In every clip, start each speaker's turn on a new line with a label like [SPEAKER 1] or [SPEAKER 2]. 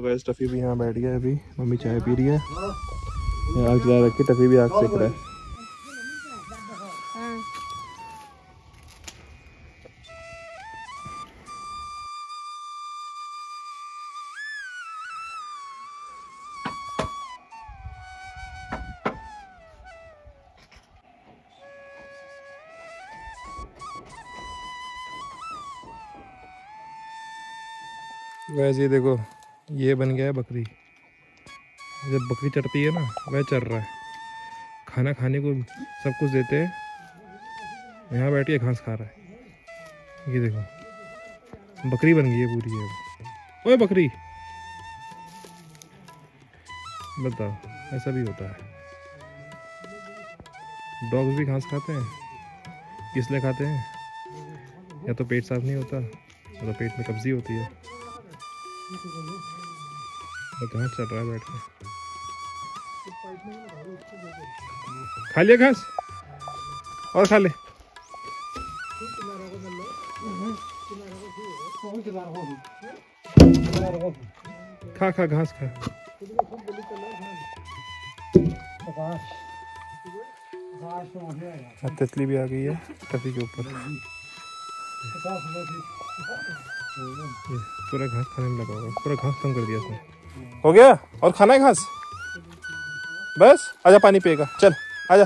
[SPEAKER 1] तो gas Tuffy भी यहाँ बैठ गया अभी। मम्मी चाय पी रही है। आग जला रखी टफी भी आग सेक रहा है। वैसे ये देखो ये बन गया है बकरी। जब बकरी चढ़ती है ना, वह चढ़ रहा है। खाना खाने को सब कुछ देते हैं, यहाँ बैठ के घास खा रहा है। ये देखो, बकरी बन गई है पूरी है ओए बकरी! बताओ, ऐसा भी होता है। डॉग्स भी घास खाते हैं, किस लिए खाते हैं? या तो पेट साफ़ नहीं होता, या तो पेट में कब्जी होती है। कहाँ चल रहा है बैठ के? खा लिया घास? और खा ले। खा खा घास खा। अब तितली भी आ गई है टफी के ऊपर। पूरा घास खाने में लगा हुआ पूरा घास कम कर दिया उसने। हो गया? और खाना है घास? बस आजा पानी पिएगा। चल आजा।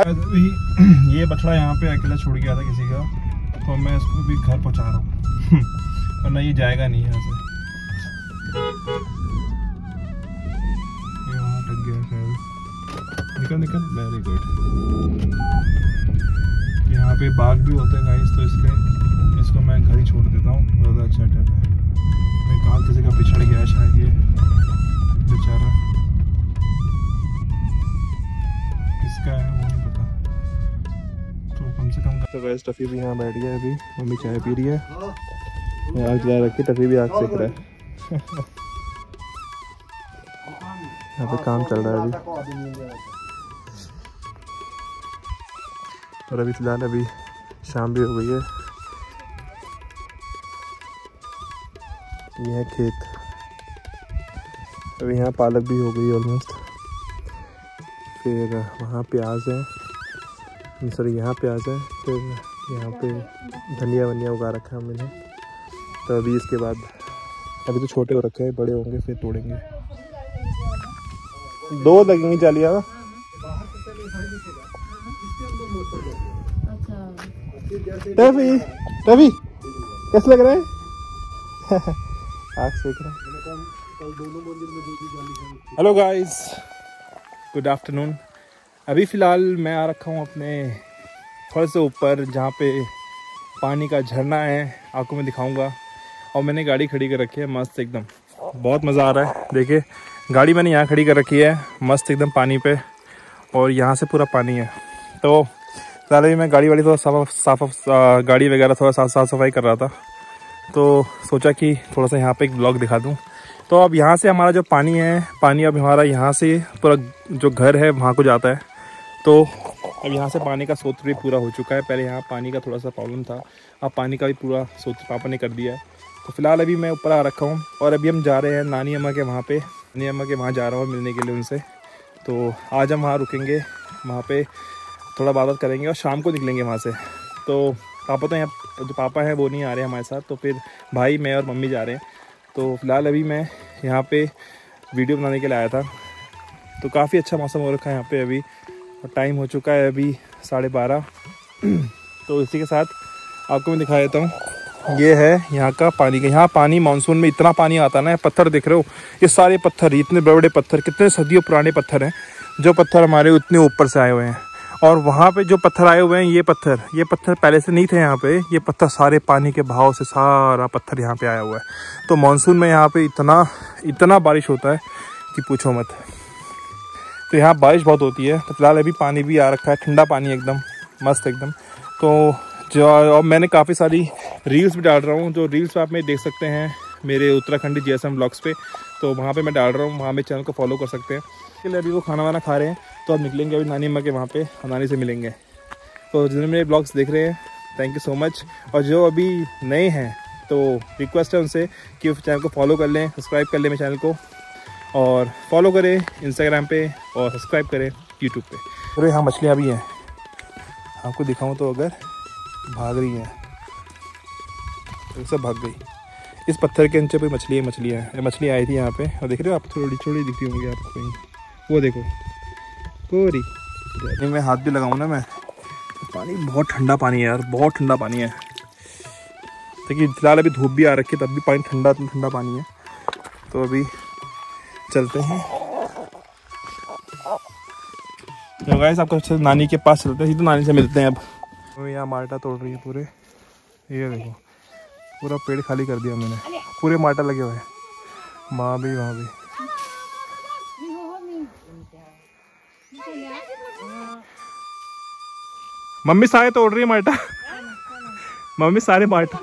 [SPEAKER 1] ये बछड़ा यहाँ पे अकेला छोड़ गया था किसी का तो मैं इसको भी घर पहुँचा रहा हूँ। वरना ये जाएगा नहीं यहाँ से। ये वहाँ अटक गया शायद। निकल निकल। वेरी गुड यहाँ पे बाघ भी होते हैं गाइस तो इसलिए इसको मैं घर ही छोड़ देता हूँ। ज़्यादा अच्छा ठहर है। मैं कहा किसी का पिछड़ गया है शायद ये बेचारा। किसका है वो नहीं पता। तो कम से कम तो वैसे टफी भी यहाँ बैठ गया अभी। मम्मी चाय पी रही है। मैं आग जला रखी टफी भी आग सेक रहा है। यहाँ पे काम चल रहा है अभी। और अभी फ़िलहाल अभी शाम भी हो गई है। ये है खेत। अभी यहाँ पालक भी हो गई ऑलमोस्ट फिर वहाँ प्याज है। सॉरी यहाँ प्याज है। फिर यहाँ पे धनिया वनिया उगा रखा है मैंने तो अभी इसके बाद, अभी तो छोटे हो रखे हैं, बड़े होंगे, फिर तोड़ेंगे। दो लगेंगी जालियाँ। टफी टफी कैसे लग रहा है? आग सेक रहा हेलो गाइस गुड आफ्टरनून अभी फ़िलहाल मैं आ रखा हूँ अपने थोड़े से ऊपर, जहाँ पे पानी का झरना है। आपको मैं दिखाऊँगा। और मैंने गाड़ी खड़ी कर रखी है, मस्त एकदम। बहुत मज़ा आ रहा है। देखिए, गाड़ी मैंने यहाँ खड़ी कर रखी है, मस्त एकदम पानी पे। और यहाँ से पूरा पानी है। तो फ़िलहाल अभी मैं गाड़ी वाड़ी थोड़ा साफ़ साफ़ गाड़ी वगैरह थोड़ा साफ़ साफ़ सफ़ाई कर रहा था। तो सोचा कि थोड़ा सा यहाँ पे एक ब्लॉग दिखा दूँ। तो अब यहाँ से हमारा जो पानी है, पानी अब हमारा यहाँ से पूरा जो घर है, वहाँ को जाता है। तो अब यहाँ से पानी का स्रोत भी पूरा हो चुका है। पहले यहाँ पानी का थोड़ा सा प्रॉब्लम था। अब पानी का भी पूरा स्रोत पापा ने कर दिया है। तो फ़िलहाल अभी मैं ऊपर आ रखा हूँ और अभी हम जा रहे हैं नानी अम्मा के वहाँ पे। नानी अम्मा के वहाँ जा रहा हूँ मिलने के लिए उनसे। तो आज हम वहाँ रुकेंगे। वहाँ पे थोड़ा बात करेंगे और शाम को निकलेंगे वहाँ से। तो पापा तो यहाँ, जो पापा हैं वो नहीं आ रहे हमारे साथ तो फिर भाई, मैं और मम्मी जा रहे हैं। तो फ़िलहाल अभी मैं यहाँ पे वीडियो बनाने के लिए आया था। तो काफ़ी अच्छा मौसम हो रखा है यहाँ पे अभी, और टाइम हो चुका है अभी साढ़े बारह। तो इसी के साथ आपको मैं दिखा देता हूँ। ये है यहाँ का पानी का, यहाँ पानी मानसून में इतना पानी आता ना पत्थर देख रहे हो? ये सारे पत्थर, इतने बड़े बड़े पत्थर, कितने सदियों पुराने पत्थर हैं, जो पत्थर हमारे उतने ऊपर से आए हुए हैं। और वहाँ पे जो पत्थर आए हुए हैं, ये पत्थर। ये पत्थर पहले से नहीं थे यहाँ पे। ये पत्थर सारे पानी के बहाव से सारा पत्थर यहाँ पे आया हुआ है। तो मानसून में यहाँ पे इतना इतना बारिश होता है कि पूछो मत। तो यहाँ बारिश बहुत होती है। तो फ़िलहाल अभी पानी भी आ रखा है। ठंडा पानी एकदम, मस्त एकदम। तो जो, और मैंने काफ़ी सारी रील्स भी डाल रहा हूँ। जो रील्स आप में देख सकते हैं मेरे उत्तराखंड जी एस ब्लॉग्स पे। तो वहाँ पे मैं डाल रहा हूँ। वहाँ मेरे चैनल को फॉलो कर सकते हैं। इसके लिए अभी वो खाना वाना खा रहे हैं। तो अब निकलेंगे अभी नानी अम्मा के वहाँ पे नानी से मिलेंगे। तो जिन्होंने मेरे ब्लॉग्स देख रहे हैं थैंक यू सो मच और जो अभी नए हैं तो रिक्वेस्ट है उनसे कि चैनल को फॉलो कर लें सब्सक्राइब कर लें मेरे चैनल को। और फॉलो करें इंस्टाग्राम पे और सब्सक्राइब करें यूट्यूब पे। अरे यहाँ मछलियाँ भी हैं। आपको दिखाऊँ तो अगर, भाग रही हैं। तो सब भाग गई। इस पत्थर के नीचे कोई मछली है, मछलियाँ हैं। मछली आई थी यहाँ पे। और देख रहे हो आप थोड़ी छोड़ी दिख रही होंगी आपको कहीं। वो देखो। पूरी। मैं हाथ भी लगाऊँ ना मैं। पानी, बहुत ठंडा पानी है यार, बहुत ठंडा पानी है। देखिए, फ़िलहाल अभी धूप भी आ रखी है, तब भी पानी ठंडा ठंडा पानी है। तो अभी चलते हैं। तो गाइस आपको अच्छे नानी के पास चलते हैं तो नानी से मिलते हैं अब। तो यहाँ माल्टा तोड़ रही है पूरे। ये देखो, पूरा पेड़ खाली कर दिया मैंने। पूरे माल्टा लगे हुए हैं। वहाँ भी वहाँ भी। मम्मी सारे तोड़ रही है माल्टा। मम्मी सारे माल्टा।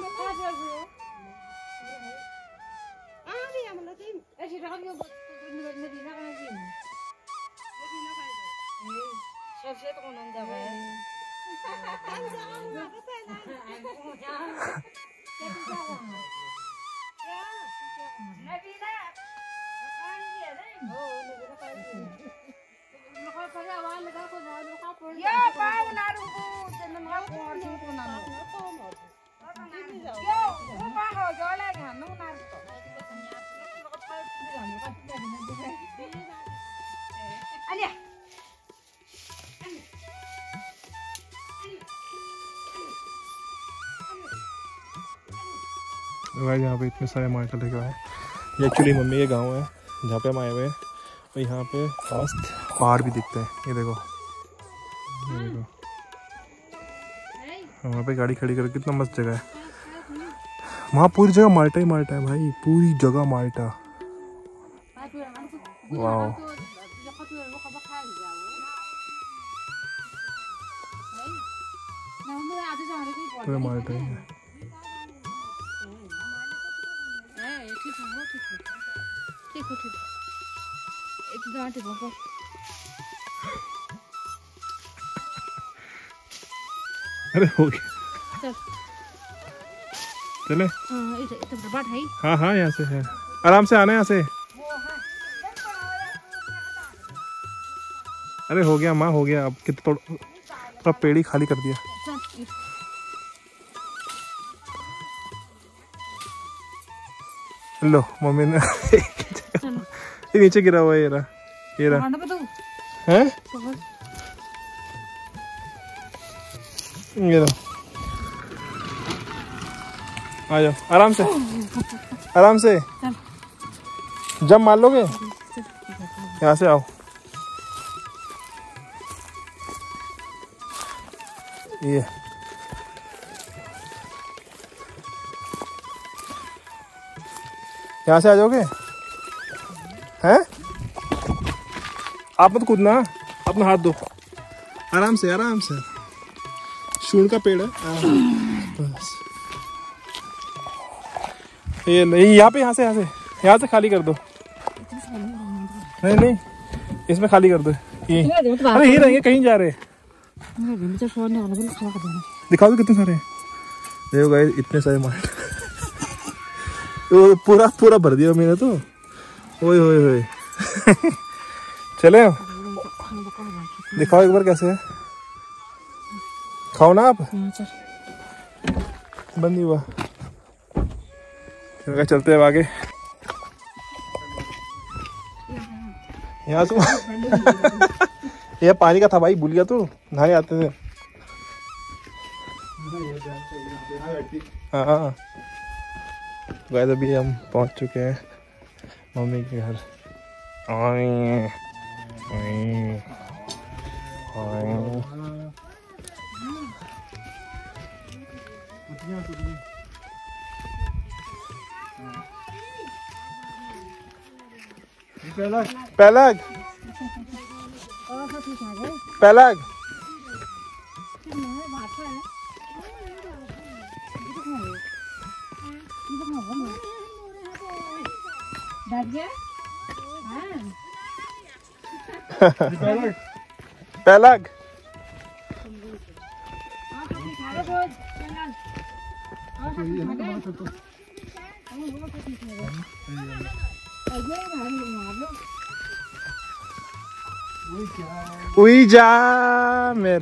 [SPEAKER 2] Alia.
[SPEAKER 1] गाइस यहाँ पे इतने सारे माल्टा लगे हुए हैं। ये एक्चुअली मम्मी के गाँव है जहाँ पे हम आए हुए हैं। और यहाँ पे मस्त पहाड़ भी दिखते हैं। ये देखो। ये देखो। वहाँ पे गाड़ी खड़ी करके कितना मस्त जगह है। वहाँ पूरी जगह माल्टा ही माल्टा है भाई। पूरी जगह माल्टा। वाह पूरा माल्टा ही है। अरे हो गया। चले। हाँ हाँ यहाँ से है। आराम से आना यहाँ से। अरे हो गया, माँ, हो गया। अब कितना थोड़ा पेड़ ही खाली कर दिया। लो मम्मी ने ये नीचे गिरा हुआ है ये रहा ये रहा। है? ये लो आ जाओ आराम से। आराम से। जब मार लोगे? यहाँ से आओ। ये। यहाँ से आ जाओगे? हैं? आप मत कूदना अपना हाथ दो। आराम से आराम से। शून का पेड़ है। हाँ, बस। ये नहीं यहाँ पे यहाँ से यहाँ से। यहाँ से खाली कर दो। नहीं नहीं इसमें खाली कर दो। ये। अरे ये रहेंगे कहीं जा रहे। दिखाओ तो कितने सारे हैं? देखो गाइस इतने सारे मार। तो पूरा पूरा भर दिया मैंने तो। ओए होए होए चले। दिखाओ एक बार कैसे है। खाओ ना आप। बंद हुआ। चलते हैं आगे। यहाँ से यह पानी का था भाई भूल गया तू। नहाने आते थे। हाँ। गाइस अभी हम पहुँच चुके हैं मम्मी के घर। आए आए पलक उई जा मेर।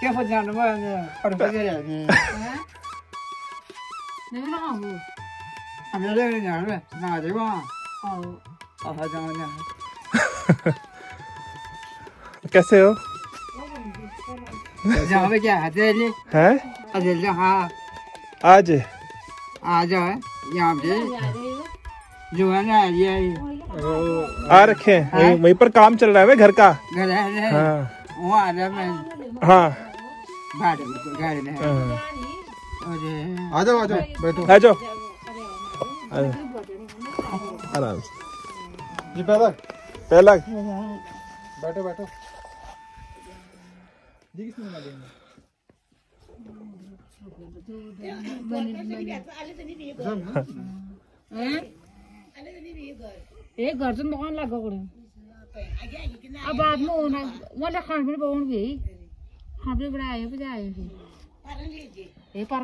[SPEAKER 1] 结婚
[SPEAKER 3] 讲
[SPEAKER 1] 什
[SPEAKER 3] 么呢？好
[SPEAKER 4] 的不得了呢。那个啥
[SPEAKER 2] 不？俺们这个
[SPEAKER 4] 娘们哪地方？哦，
[SPEAKER 2] 啊
[SPEAKER 4] 哈讲呢。
[SPEAKER 1] कैसे हो
[SPEAKER 4] जाओ क्या हथेली
[SPEAKER 1] है
[SPEAKER 4] हथेली हाँ
[SPEAKER 1] आज
[SPEAKER 4] आज यहाँ पे जो है ना ये।
[SPEAKER 1] आ रखे हैं। वहीं, वहीं पर काम चल रहा है घर का?
[SPEAKER 4] घर है
[SPEAKER 1] हाँ।
[SPEAKER 4] वो आ रहा मैं
[SPEAKER 1] हाँ।
[SPEAKER 4] बाहर गाड़ी में। है।
[SPEAKER 1] हाँ।
[SPEAKER 3] आ जाओ आ जाओ बैठो।
[SPEAKER 1] आ जाओ। आराम से।
[SPEAKER 3] जी पहला
[SPEAKER 1] पहला
[SPEAKER 3] बैठो बैठो।
[SPEAKER 2] एक घर चाहिँ दोकान लाग्यो कुरो अब बाद में होना मैले खान पनि पाउनु गई। खाँदै कुरा आयो पो आयो कि ए पर